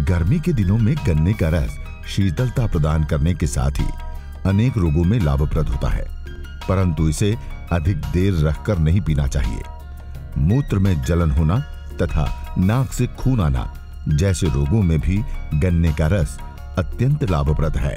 गर्मी के दिनों में गन्ने का रस शीतलता प्रदान करने के साथ ही अनेक रोगों में लाभप्रद होता है, परंतु इसे अधिक देर रखकर नहीं पीना चाहिए। मूत्र में जलन होना तथा नाक से खून आना जैसे रोगों में भी गन्ने का रस अत्यंत लाभप्रद है।